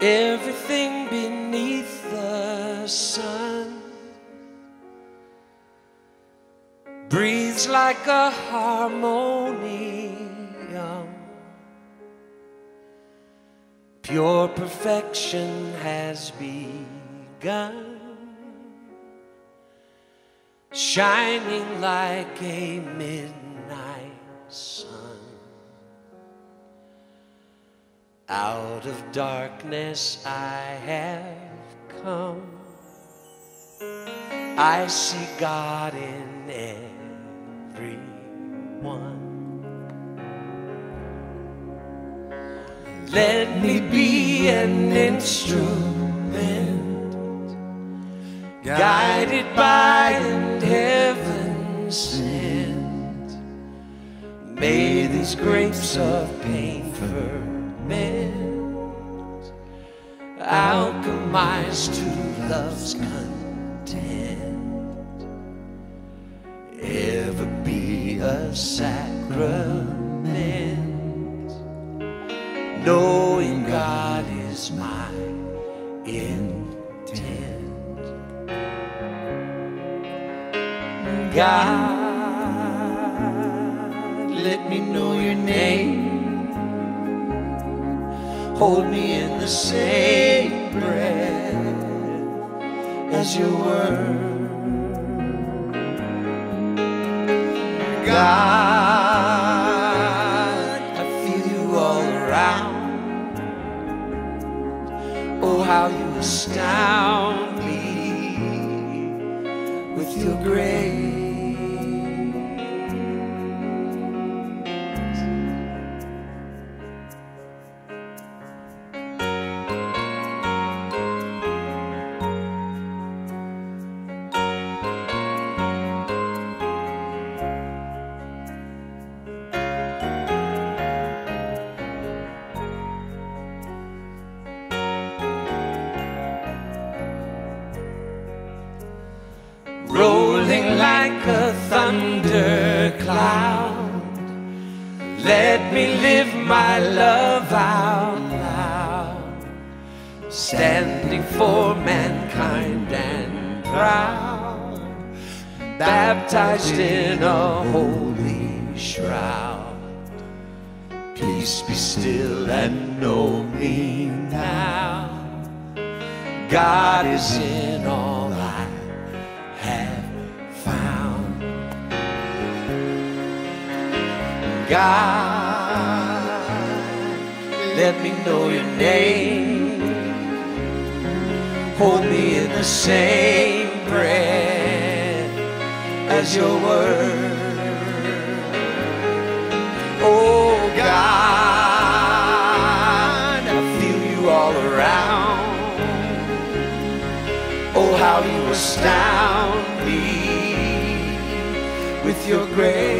Everything beneath the sun breathes like a harmonium. Pure perfection has begun, shining like a midnight. Out of darkness I have come. I see God in everyone. Let me be an instrument guided by an heaven sent. May these grapes of pain ferment, alchemize to love's content, ever be a sacrament, knowing God is my intent. God, let me know your name. Hold me in the same breath as your word. God, I feel you all around. Oh, how you astound me with your grace. Let me live my love out loud, standing for mankind and proud, baptized in a holy shroud. Peace be still and know me now. God is in God, let me know your name. Hold me in the same breath as your word. Oh God, I feel you all around. Oh, how you astound me with your grace.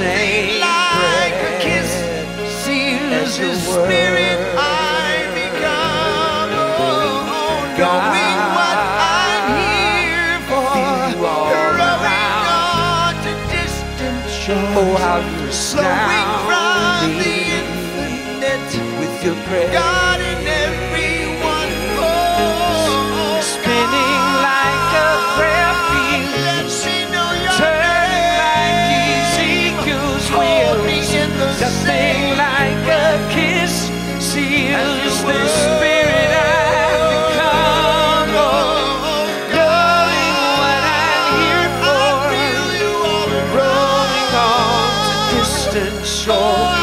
Same like a kiss seals the spirit. I become. Oh, knowing what I'm here for. you all Rowing around. on to distant shores. Oh, how you from the infinite. with your praise. Wheels. in the Nothing like a kiss seals the spirit I've become. Oh, knowing what I'm here for, rolling on to distant shore,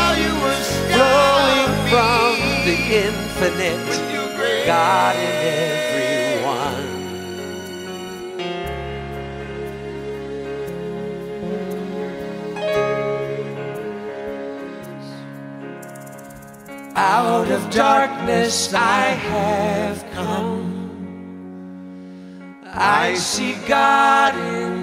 flowing from the infinite. God in everyone. Out of darkness I have come. I see God in.